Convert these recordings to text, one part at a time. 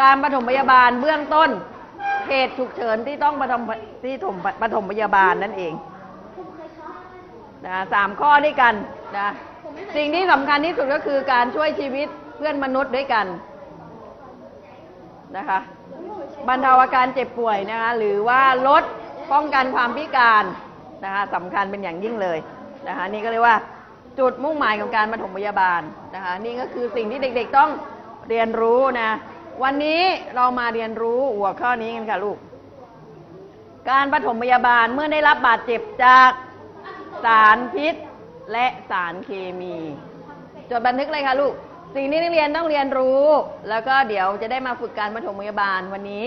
การปฐมพยาบาลเบื้องต้นเหตุฉุกเฉินที่ต้องปฐมที่ถมปฐมพยาบาลนั่นเองนะสามข้อด้วยกันนะสิ่งที่สำคัญที่สุดก็คือการช่วยชีวิตเพื่อนมนุษย์ด้วยกันนะคะบรรเทาอาการเจ็บป่วยนะคะหรือว่าลดป้องกันความพิการนะคะสำคัญเป็นอย่างยิ่งเลยนะคะนี่ก็เรียกว่าจุดมุ่งหมายของการปฐมพยาบาลนะคะนี่ก็คือสิ่งที่เด็กๆต้อง เรียนรู้นะ วันนี้เรามาเรียนรู้หัวข้อนี้กันค่ะลูก การปฐมพยาบาลเมื่อได้รับบาดเจ็บจากสารพิษและสารเคมี จดบันทึกเลยค่ะลูก สิ่งที่นักเรียนต้องเรียนรู้ แล้วก็เดี๋ยวจะได้มาฝึกการปฐมพยาบาลวันนี้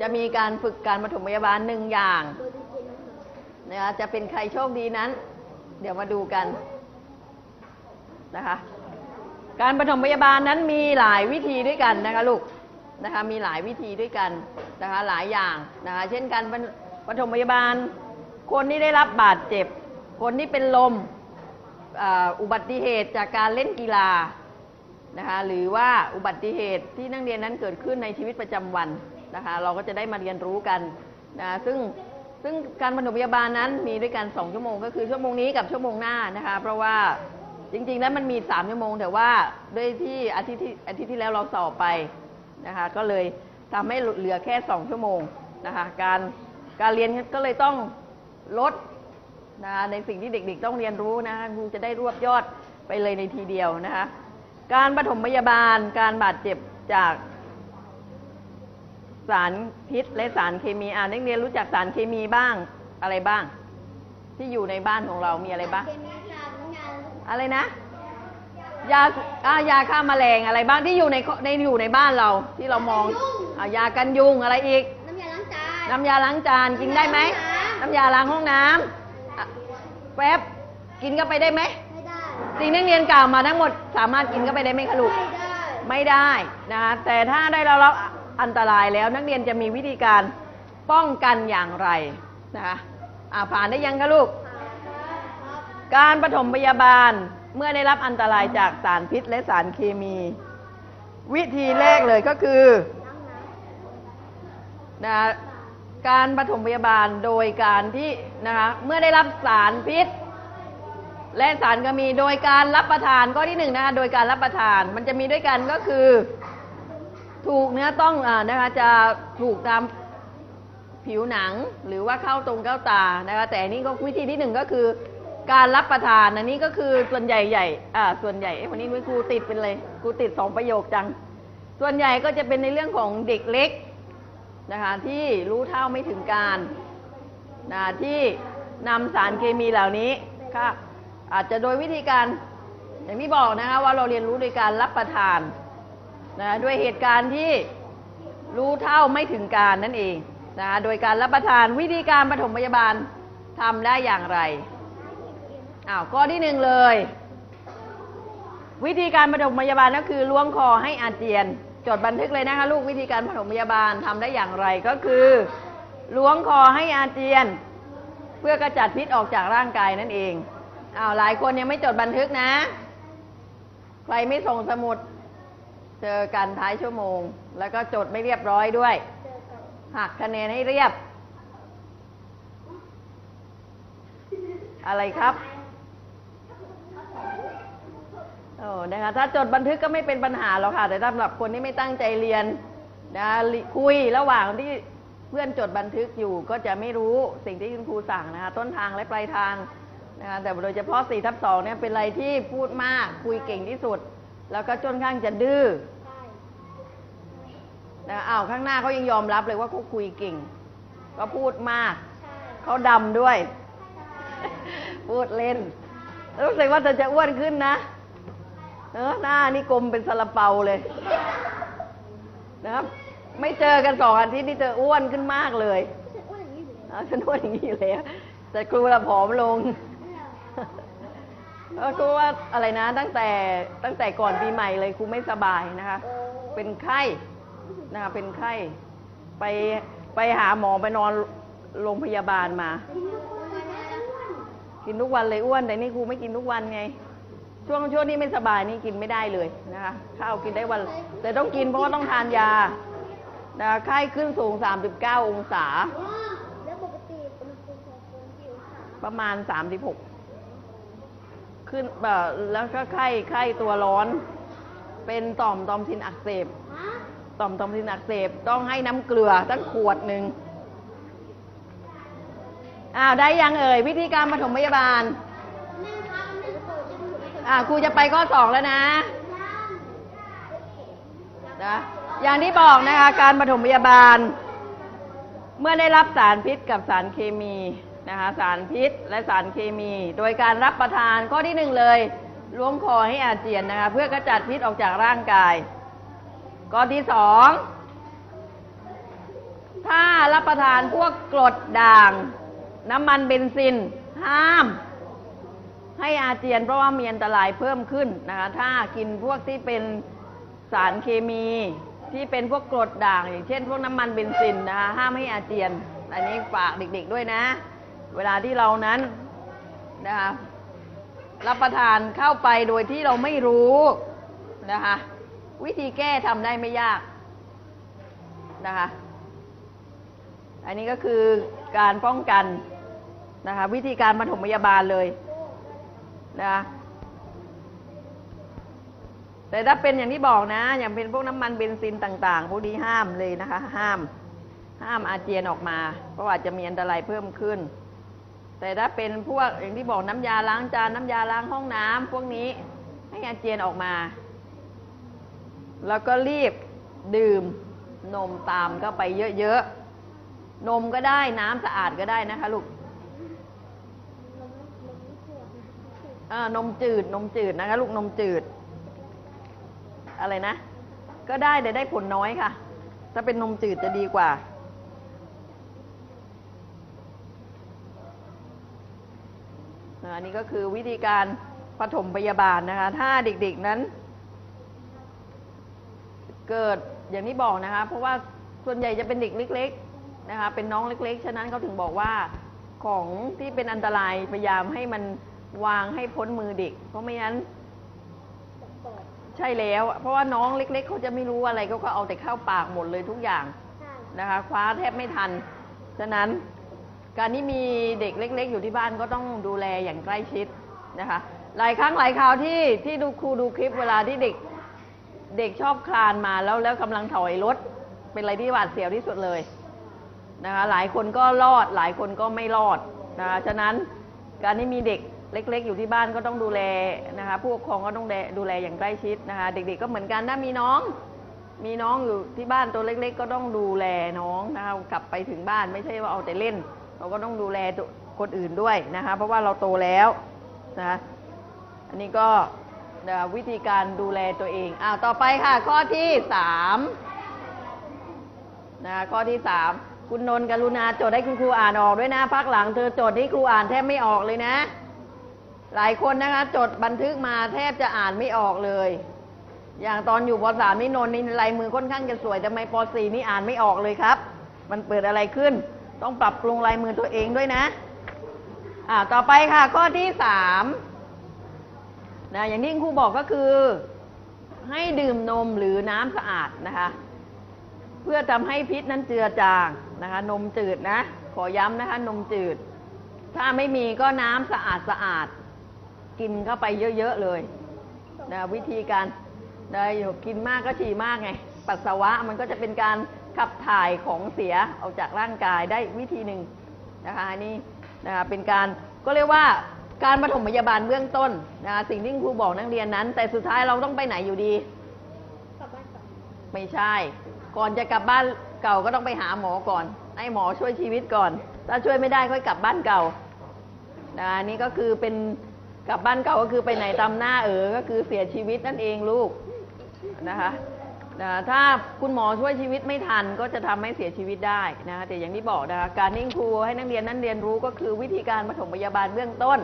จะมีการฝึกการปฐมพยาบาลหนึ่งอย่างนะคะจะเป็นใครโชคดีนั้น เดี๋ยวมาดูกันนะคะ การปฐมพยาบาลนั้นมีหลายวิธีด้วยกันนะคะลูกนะคะมีหลายวิธีด้วยกันนะคะหลายอย่างนะคะเช่นการปฐมพยาบาล คนที่ได้รับบาดเจ็บ คนที่เป็นลมอุบัติเหตุจากการเล่นกีฬานะคะหรือว่าอุบัติเหตุที่นักเรียนนั้นเกิดขึ้นในชีวิตประจำวันนะคะเราก็จะได้มาเรียนรู้กันนะซึ่งซึ่งการปฐมพยาบาลนั้นมีด้วยกัน 2 ชั่วโมง ก็คือชั่วโมงนี้กับชั่วโมงหน้านะคะเพราะว่า จริงๆแล้วมันมีสามชั่วโมง แต่ว่าด้วยที่อาทิตย์ที่อาทิตย์ที่แล้วเราสอบไปนะคะ ก็เลยทำให้เหลือแค่สองชั่วโมงนะคะ การการเรียนก็เลยต้องลดนะะในสิ่งที่เด็กๆ ต้องเรียนรู้นะคะครูจะได้รวบยอดไปเลยในทีเดียวนะคะ การปฐมพยาบาล การบาดเจ็บจากสารพิษและสารเคมีอ่านักเรียนรู้จักสารเคมีบ้างอะไรบ้าง ที่อยู่ในบ้านของเรามีอะไรบ้าง อะไรนะ ยาอ่ายาฆ่าแมลงอะไรบ้างที่อยู่ในในอยู่ในบ้านเราที่เรามองอ่ายากันยุงอะไรอีก น้ำยาล้างจานน้ำยาล้างจานกินได้ไหม น้ำน้ำยาล้างห้องน้ำอะแป๊บกินเข้าไปได้ไหมไม่ได้สิ่งที่เรียนกล่าวมาทั้งหมดสามารถกินเข้าไปได้ไหมคะลูกไม่ได้ไม่ได้นะคะแต่ถ้าได้รับอันตรายแล้วนักเรียนจะมีวิธีการป้องกันอย่างไรนะคะอ่าผ่านได้ยังคะลูก การปฐมพยาบาลเมื่อได้รับอันตรายจากสารพิษและสารเคมี วิธีแรกเลยก็คือนะการปฐมพยาบาลโดยการที่นะคะเมื่อได้รับสารพิษ และสารเคมีโดยการรับประทานข้อที่หนึ่งนะคะโดยการรับประทานมันจะมีด้วยกันก็คือ ถูกเนื้อต้องอนะคะจะถูกตามผิวหนังหรือว่าเข้าตรงเข้าตานะคะแต่อันนี้ก็วิธีที่หนึ่งก็คือ การรับประทานอันนี้ก็คือส่วนใหญ่ใหญ่อ่าส่วนใหญ่เอ๊ะวันนี้ไม่ครูติดเป็นเลยครูติดสองประโยคจัง ส่วนใหญ่ก็จะเป็นในเรื่องของเด็กเล็กนะคะที่รู้เท่าไม่ถึงการนะที่นำสารเคมีเหล่านี้ค่ะอาจจะโดยวิธีการอย่างที่บอกนะคะว่าเราเรียนรู้โดยการรับประทานนะด้วยเหตุการณ์ที่รู้เท่าไม่ถึงการนั่นเองนะคะโดยการรับประทานวิธีการปฐมพยาบาลทำได้อย่างไร อ้าวข้อที่หนึ่งเลย วิธีการปฐมพยาบาลก็คือล้วงคอให้อาเจียน จดบันทึกเลยนะคะ ลูกวิธีการปฐมพยาบาลทำได้อย่างไรก็คือ ล้วงคอให้อาเจียน เพื่อกระจัดพิษออกจากร่างกายนั่นเองอ้าวหลายคนยังไม่จดบันทึกนะ ใครไม่ส่งสมุด เจอกันท้ายชั่วโมง แล้วก็จดไม่เรียบร้อยด้วยหักคะแนนให้เรียบ อะไรครับ โอ้นะคะถ้าจดบันทึกก็ไม่เป็นปัญหาหรอกค่ะ แต่สำหรับคนที่ไม่ตั้งใจเรียนนะลิคุยระหว่างที่เพื่อนจดบันทึกอยู่ก็จะไม่รู้สิ่งที่คุณครูสั่งนะคะต้นทางและปลายทางนะคะแต่โดยเฉพาะ4ทับ2เนี่ยเป็นอะไรที่พูดมากคุยเก่งที่สุด แล้วก็จนข้างจะดื้อนะอ้าวข้างหน้าเขายังยอมรับเลยว่าเขาคุยเก่ง ก็พูดมากเขาดำด้วย พูดเล่น รู้สึกว่าเธอจะอ้วนขึ้นนะ เออหน้านี่กลมเป็นซาลาเปาเลยนะครับ ไม่เจอกันสองอาทิตย์นี่เธออ้วนขึ้นมากเลยฉันอ้วนอย่างนี้อยู่เลยเอาฉันอ้วนอย่างนี้อยู่แล้วแต่ครูละผอมลงเออครูว่าอะไรนะ ตั้งแต่ตั้งแต่ก่อนปีใหม่เลยครูไม่สบายนะคะ เป็นไข้นะคะเป็นไข้ ไปไปหาหมอไปนอนโรงพยาบาลมา กินทุกวันเลยอ้วนแต่นี่ครูไม่กินทุกวันไง ช่วงช่วงที่ไม่สบายนี่กินไม่ได้เลยนะคะข้าวกินได้วัน แต่ต้องกินเพราะว่าต้องทานยานะคะไข้ขึ้นสูง 39 องศา แล้วปกติอุณหภูมิของคนกี่องศาประมาณ 36 ขึ้นแบบแล้วก็ไข้ไข้ตัวร้อน เป็นต่อมตอมทินอักเสบ ต่อมตอมทินอักเสบ ต้องให้น้ำเกลือตั้งขวดหนึ่งอ้าวได้ยังเอ่ย วิธีการปฐมพยาบาล แม่คะแม่เปิดจะ อ่าครูจะไปข้อสองแล้วนะนะอย่างที่บอกนะคะการปฐมพยาบาล เมื่อได้รับสารพิษกับสารเคมีนะคะสารพิษและสารเคมี โดยการรับประทานข้อที่หนึ่งเลยล้วงคอให้อาเจียนนะคะเพื่อกระจัดพิษออกจากร่างกาย ข้อที่สองถ้ารับประทานพวกกรดด่าง น้ำมันเบนซิน ห้าม ให้อาเจียนเพราะว่ามีอันตรายเพิ่มขึ้นนะคะถ้ากินพวกที่เป็นสารเคมีที่เป็นพวกกรดด่าง อย่างเช่น พวกน้ำมันเบนซินนะคะห้ามให้อาเจียน อันนี้ฝากเด็กๆด้วยนะ เวลาที่เรานั้นนะคะรับประทานเข้าไปโดยที่เราไม่รู้นะคะวิธีแก้ทำได้ไม่ยากนะคะอันนี้ก็คือการป้องกันนะคะวิธีการปฐมพยาบาลเลย นะแต่ถ้าเป็นอย่างที่บอกนะ อย่างเป็นพวกน้ำมันเบนซินต่าง ๆ พวกนี้ห้ามเลยนะคะ ห้าม ห้ามอาเจียนออกมา เพราะว่าจะมีอันตรายเพิ่มขึ้น แต่ถ้าเป็นพวกอย่างที่บอกน้ำยาล้างจานน้ำยาล้างห้องน้ำพวกนี้ให้อาเจียนออกมา แล้วก็รีบดื่มนมตามเข้าไปเยอะๆนมก็ได้น้ำสะอาดก็ได้นะคะลูก นมนมไม่ขวด เอ่อ นมจืดนมจืดนะคะ ลูกนมจืด อะไรนะ ก็ได้แต่ได้ผลน้อยค่ะ ถ้าเป็นนมจืดจะดีกว่าอ่า อันนี้ก็คือวิธีการปฐมพยาบาลนะคะ ถ้าเด็กๆนั้น เกิดอย่างที่บอกนะคะ เพราะว่าส่วนใหญ่จะเป็นเด็กเล็ก ๆ นะคะ เป็นน้องเล็ก ๆ ฉะนั้นเขาถึงบอกว่าของที่เป็นอันตรายพยายามให้มัน วางให้พ้นมือเด็ก เพราะไม่งั้นเปิดใช่แล้ว เพราะว่าน้องเล็ก ๆ เขาจะไม่รู้อะไรเขาก็เอาแต่เข้าปากหมดเลยทุกอย่างใช่นะคะคว้าแทบไม่ทัน ฉะนั้นการที่มีเด็กเล็ก ๆ อยู่ที่บ้านก็ต้องดูแลอย่างใกล้ชิดนะคะ หลายครั้งหลายคราวที่ที่ดูครูดูคลิปเวลาที่เด็กเด็กชอบคลานมาแล้วแล้วกำลังถอยรถเป็นอะไรที่หวาดเสียวที่สุดเลยนะคะหลายคนก็รอดหลายคนก็ไม่รอดนะคะฉะนั้นการที่มีเด็ก เล็ก ๆ อยู่ที่บ้านก็ต้องดูแลนะคะผู้ปกครองก็ต้องดูแลอย่างใกล้ชิดนะคะ เด็กๆก็เหมือนกันถ้ามีน้อง มีน้องอยู่ที่บ้านตัวเล็ก ๆ ก็ต้องดูแลน้องนะคะกลับไปถึงบ้านไม่ใช่ว่าเอาแต่เล่น เราก็ต้องดูแลคนอื่นด้วยนะคะ เพราะว่าเราโตแล้วนะะอันนี้ก็วิธีการดูแลตัวเองอ้าวต่อไปค่ะ ข้อที่สามนะะข้อที่สามคุณนนท์กรุณาโจทย์ให้คุณครูอ่านออกด้วยนะพักหลังเธอโจทย์ที่ครูอ่านแทบไม่ออกเลยนะ หลายคนนะคะ จดบันทึกมาแทบจะอ่านไม่ออกเลย อย่างตอนอยู่ปสามนี่นนนี่ลายมือค่อนข้างจะสวยแต่ไมปสี่นี่อ่านไม่ออกเลยครับ มันเปิดอะไรขึ้น ต้องปรับปรุงลายมือตัวเองด้วยนะอ่าต่อไปค่ะ ข้อที่สามนะอย่างที่ครูบอกก็คือ ให้ดื่มนมหรือน้ำสะอาดนะคะ เพื่อทำให้พิษนั้นเจือจางนะคะ นมจืดนะ ขอย้ำนะคะ นมจืด ถ้าไม่มีก็น้ำสะอาดสะอาด กินเข้าไปเยอะ ๆ เลยนะวิธีการได้อยู่กินมากก็ฉี่มากไง ปัสสาวะมันก็จะเป็นการขับถ่ายของเสียออกจากร่างกายได้วิธีหนึ่งนะคะนี่นะคะเป็นการก็เรียกว่าการปฐมพยาบาลเบื้องต้นนะคะสิ่งที่ครูบอกนักเรียนนั้น แต่สุดท้ายเราต้องไปไหนอยู่ดีไม่ใช่ ก่อนจะกลับบ้านเก่าก็ต้องไปหาหมอก่อน ให้หมอช่วยชีวิตก่อน ถ้าช่วยไม่ได้ค่อยกลับบ้านเก่านะนี่ก็คือเป็น กลับบ้านเก่าก็คือไปไหนตามหน้าเออ ก็คือเสียชีวิตนั่นเองลูกนะคะนะถ้าคุณหมอช่วยชีวิตไม่ทันก็จะทำให้เสียชีวิตได้นะคะแต่อย่างที่บอกนะคะการนิ่งครูให้นักเรียนนั้นเรียนรู้ก็คือวิธีการปฐมพยาบาลเบื้องต้น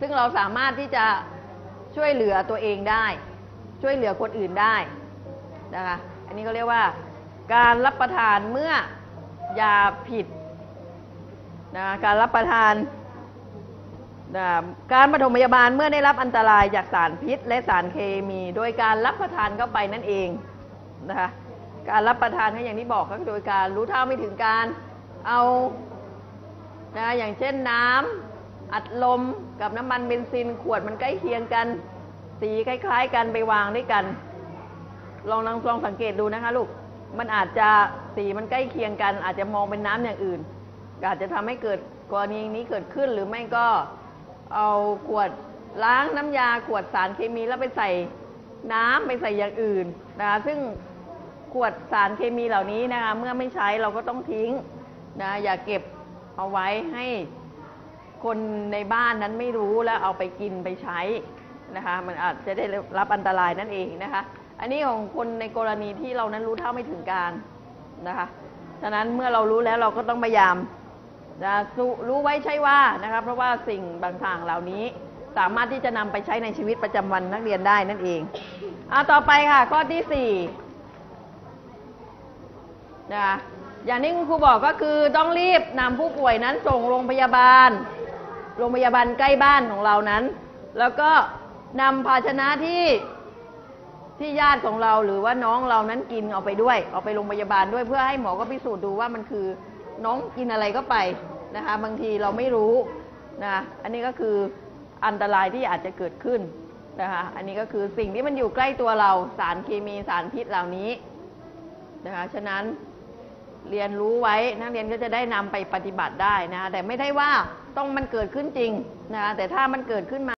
ซึ่งเราสามารถที่จะช่วยเหลือตัวเองได้ ช่วยเหลือคนอื่นได้นะคะอันนี้ก็เรียกว่า การรับประทานเมื่อยาผิดนะะการรับประทาน การปฐมพยาบาลเมื่อได้รับอันตรายจากสารพิษ และสารเคมี โดยการรับประทานเข้าไปนั่นเองนะคะการรับประทานก็อย่างที่บอกก็คือโดยการรู้เท่าไม่ถึงการเอานะอย่างเช่นน้ำอัดลมกับน้ำมันเบนซินขวดมันใกล้เคียงกัน สีคล้าย ๆ กันไปวางด้วยกัน ลองลองลองสังเกตดูนะคะลูกมันอาจจะสีมันใกล้เคียงกัน อาจจะมองเป็นน้ำอย่างอื่น อาจจะทำให้เกิดกรณีนี้เกิดขึ้นหรือไม่ก็ เอาขวดล้างน้ำยาขวดสารเคมีแล้วไปใส่น้ำไปใส่อย่างอื่นนะคะซึ่งขวดสารเคมีเหล่านี้นะคะเมื่อไม่ใช้เราก็ต้องทิ้งนะอย่าเก็บเอาไว้ให้คนในบ้านนั้นไม่รู้แล้วเอาไปกินไปใช้นะคะมันอาจจะได้รับอันตรายนั่นเองนะคะอันนี้ของคนในกรณีที่เรานั้นรู้เท่าไม่ถึงการนะคะฉะนั้นเมื่อเรารู้แล้วเราก็ต้องพยายาม นะรู้ไว้ใช่ว่านะครับเพราะว่าสิ่งบางทางเหล่านี้สามารถที่จะนำไปใช้ในชีวิตประจำวันนักเรียนได้นั่นเองอ่าต่อไปค่ะ ข้อที่สี่นะอย่างที่คุณครูบอกก็คือต้องรีบนำผู้ป่วยนั้นส่งโรงพยาบาล โรงพยาบาลใกล้บ้านของเรานั้น แล้วก็นำภาชนะที่ที่ญาติของเราหรือว่าน้องเรานั้นกินเอาไปด้วย เอาไปโรงพยาบาลด้วยเพื่อให้หมอก็พิสูจน์ดูว่ามันคือ น้องกินอะไรก็ไปนะคะบางทีเราไม่รู้นะอันนี้ก็คืออันตรายที่อาจจะเกิดขึ้นนะคะอันนี้ก็คือสิ่งที่มันอยู่ใกล้ตัวเราสารเคมีสารพิษเหล่านี้นะคะฉะนั้นเรียนรู้ไว้นักเรียนก็จะได้นำไปปฏิบัติได้นะะแต่ไม่ได้ว่าต้องมันเกิดขึ้นจริงนะคะแต่ถ้ามันเกิดขึ้นมา